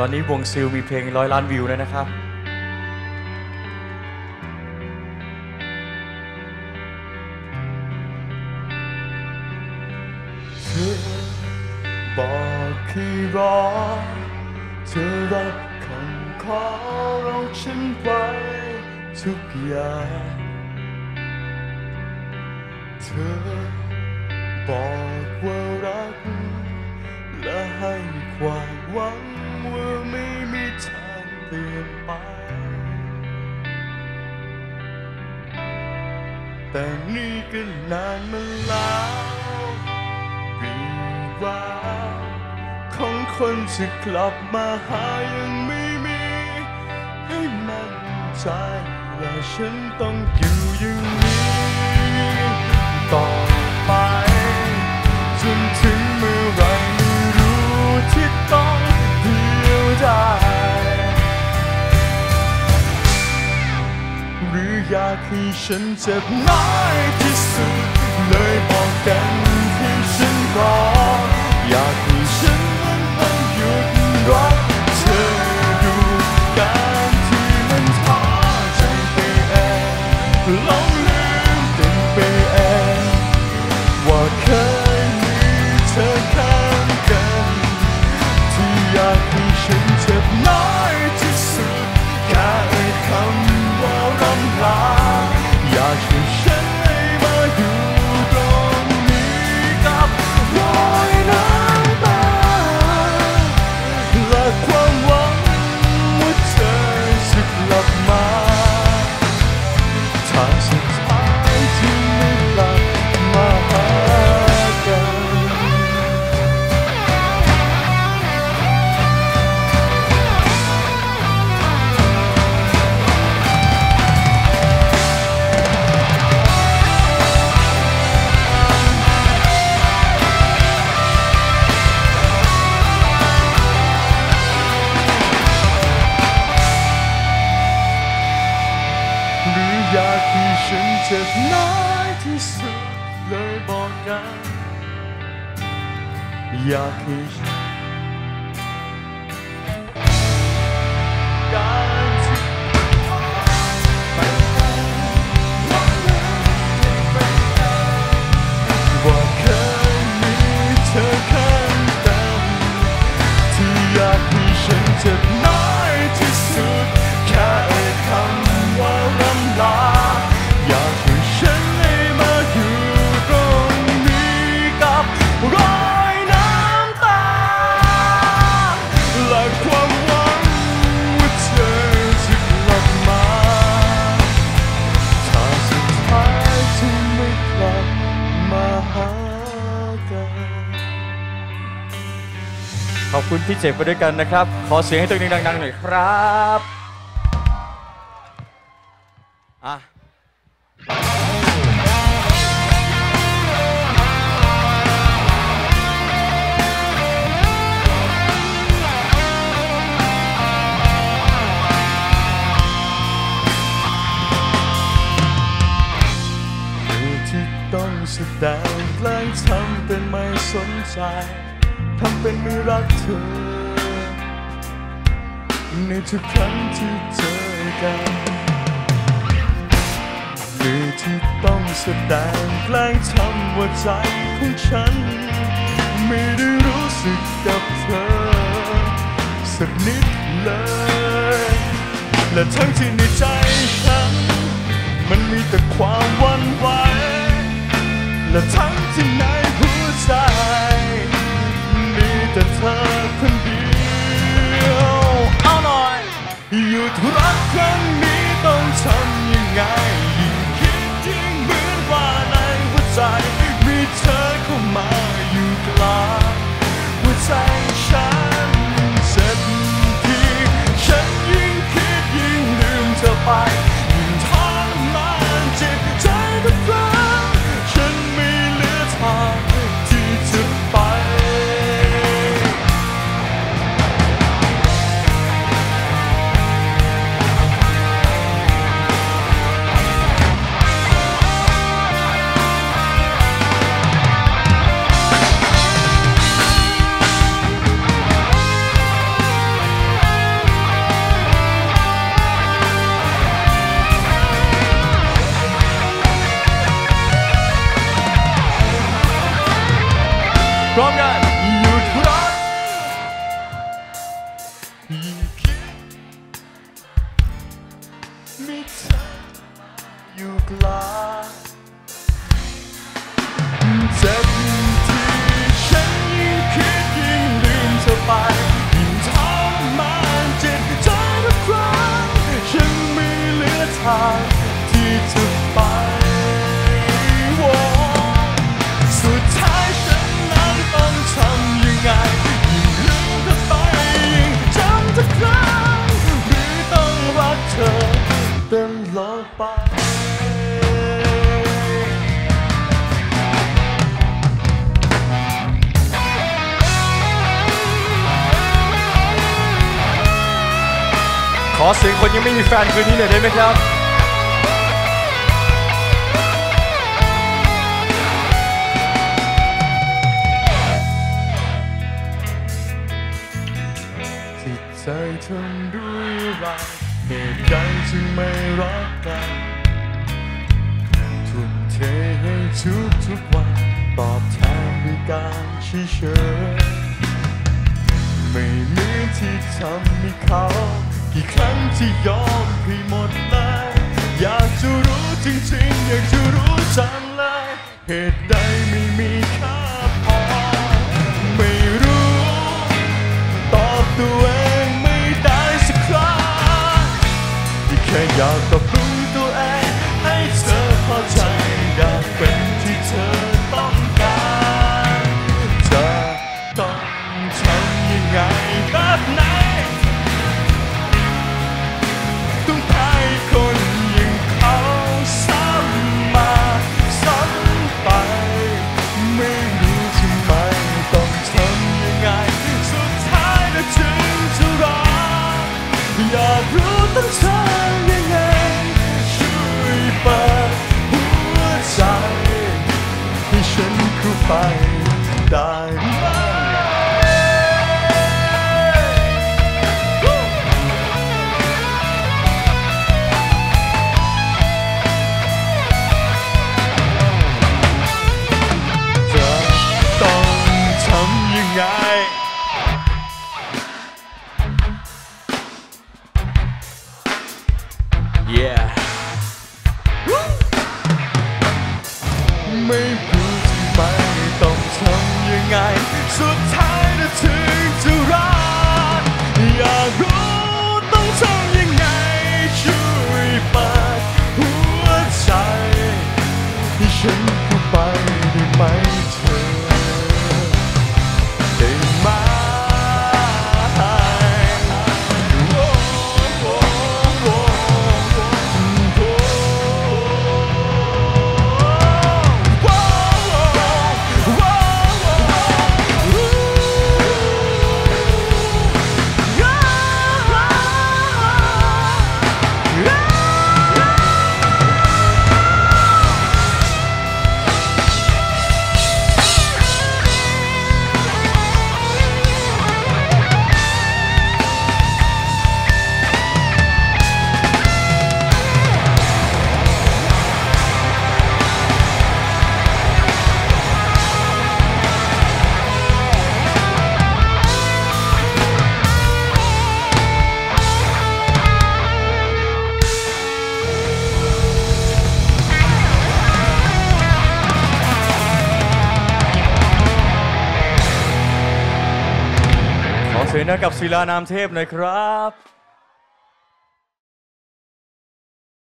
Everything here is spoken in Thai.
ตอนนี้วงซิลมีเพลงร้อยล้านวิวแล้วนะครับ เธอบอกคือรอเธอรับคำขอเราฉันไปทุกอย่างเธอบอกว่ารัก และให้ความหวังว่าไม่มีทางเปลี่ยนไป แต่นี่ก็นานมาแล้วปีราวของคนจะกลับมาหายังไม่มีให้มั่นใจว่าฉันต้องอยู่อย่างนี้ต่อ ให้ฉันเจ็บน้อยที่สุดเลยบอกกันให้ฉันรออยากให้ฉัน ท อย คุณที่เจ็บไปด้วยกันนะครับ ขอเสียงให้ตัวเองดังๆหน่อยครับอะที่ต้องแสดงแกล้งทำเป็นไม่สนใจ ทำเป็นไม่รักเธอ ในทุกครั้งที่เจอกันหรือที่ต้องแสดงแกล้งทำว่าใจของฉัน ไม่ได้รู้สึกกับเธอ สักนิดเลย และทั้งที่ในใจฉัน มันมีแต่ความวันไหวและทั้งที่ในหัวใจ หยุดรักครั้งนี้ต้องทำยังไงยิ่งคิดยิ่งเหมือนว่าในหัวใจมีเธอเข้ามาอยู่กลางหัวใจ Strong ไปขอเสียงคนยังไม่มีแฟนคืนนี้หน่อยได้ไหมครับ ตุใดจึงไม่รักกันทุ่มเทให้ทุกทุกๆวัน ตอบแทนด้วยการเฉยๆไม่เหมือนที่ทำให้เขา กี่ครั้งที่ยอมให้หมดเลยอยากจะรู้จริงๆ อยากจะรู้จังเลยเหตุใดไม่ แค่อยากตอบรู้ตัวเองให้เธอพอใจอยากเป็นที่เธอต้องการจะต้องทำยังไงแบบไหนต้องพายคนอย่างเขาซ้ำมาซ้ำไป ไม่รู้ทำไมต้องทำยังไง สุดท้ายแล้วจึงจะรักอยากรู้ ต้องทำยังไงช่วยเปิดหัวใจให้ฉันเข้าไปได้ ไม่รู้ทำไมต้องทำยังไง สุดท้ายนะถึงจะรักอยากรู้ต้องทำยังไง ช่วยเปิดหัวใจให้ฉันเข้าไปได้ไหมเธอ เสียงหนะกับศิลานามเทพหน่อยครับ